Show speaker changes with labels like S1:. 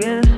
S1: again.